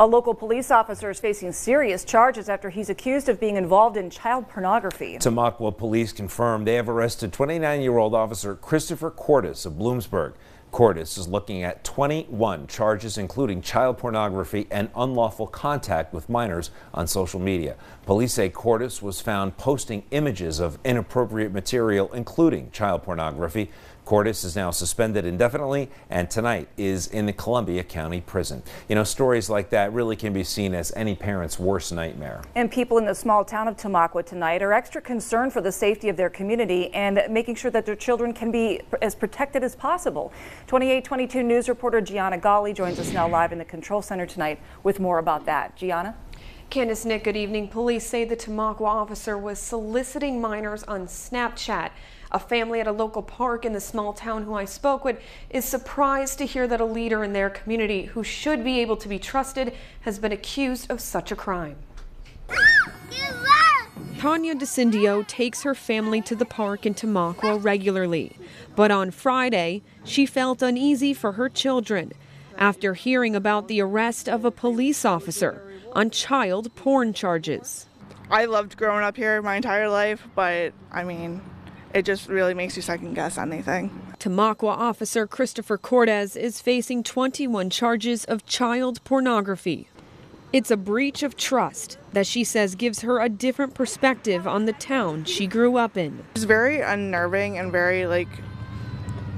A local police officer is facing serious charges after he's accused of being involved in child pornography. Tamaqua police confirmed they have arrested 29-year-old officer Christopher Cordes of Bloomsburg. Cordes is looking at 21 charges, including child pornography and unlawful contact with minors on social media. Police say Cordes was found posting images of inappropriate material, including child pornography. Cordes is now suspended indefinitely and tonight is in the Columbia County Prison. You know, stories like that really can be seen as any parent's worst nightmare. And people in the small town of Tamaqua tonight are extra concerned for the safety of their community and making sure that their children can be as protected as possible. 2822 News reporter Gianna Golly joins us now live in the control center tonight with more about that. Gianna? Candace Nick, good evening. Police say the Tamaqua officer was soliciting minors on Snapchat. A family at a local park in the small town who I spoke with is surprised to hear that a leader in their community who should be able to be trusted has been accused of such a crime. Tanya DeCindio takes her family to the park in Tamaqua regularly. But on Friday, she felt uneasy for her children after hearing about the arrest of a police officer on child porn charges. I loved growing up here my entire life, but I mean, it just really makes you second guess anything. Tamaqua officer Christopher Cordes is facing 21 charges of child pornography. It's a breach of trust that she says gives her a different perspective on the town she grew up in. It's very unnerving and very like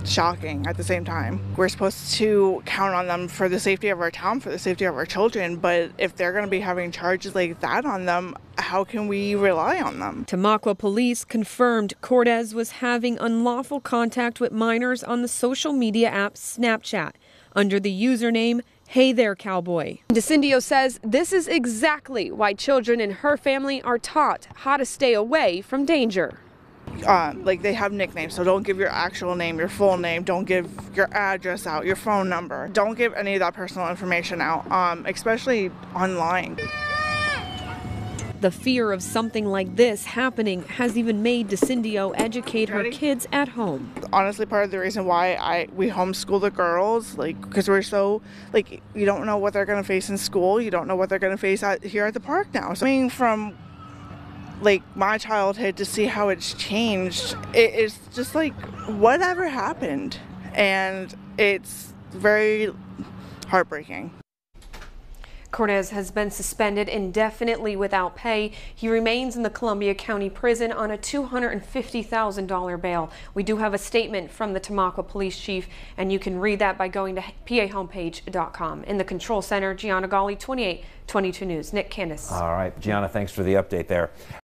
shocking at the same time. We're supposed to count on them for the safety of our town, for the safety of our children, but if they're going to be having charges like that on them, how can we rely on them? Tamaqua police confirmed Cordes was having unlawful contact with minors on the social media app Snapchat under the username Hey There Cowboy. DeCindio says this is exactly why children in her family are taught how to stay away from danger uh, like they have nicknames, so don't give your actual name, your full name. Don't give your address out, your phone number. Don't give any of that personal information out, um, especially online. The fear of something like this happening has even made DeCindio educate her kids at home. Honestly, part of the reason why I we homeschool the girls, like, because we're so like you don't know what they're gonna face in school, you don't know what they're gonna face at, here at the park now. So, I mean, from like my childhood to see how it's changed it is just like whatever happened and it's very heartbreaking Cordes has been suspended indefinitely without pay. He remains in the Columbia County Prison on a $250,000 bail. We do have a statement from the Tamaqua Police Chief, and you can read that by going to pahomepage.com. In the Control Center, Gianna Golly, 2822 News. Nick Candace. All right, Gianna, thanks for the update there.